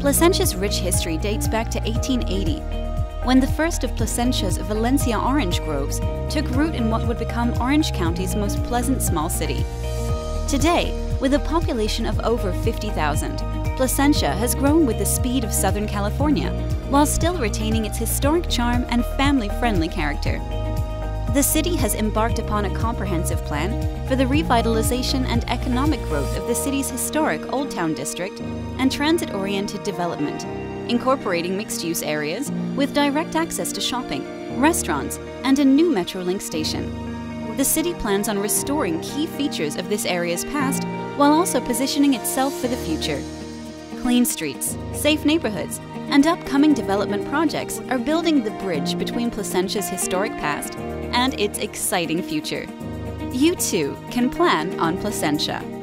Placentia's rich history dates back to 1880, when the first of Placentia's Valencia orange groves took root in what would become Orange County's most pleasant small city. Today, with a population of over 50,000, Placentia has grown with the speed of Southern California while still retaining its historic charm and family friendly character. The city has embarked upon a comprehensive plan for the revitalization and economic growth of the city's historic Old Town district and transit oriented development, incorporating mixed use areas with direct access to shopping, restaurants, and a new Metrolink station. The city plans on restoring key features of this area's past while also positioning itself for the future. Clean streets, safe neighborhoods, and upcoming development projects are building the bridge between Placentia's historic past and its exciting future. You too can plan on Placentia.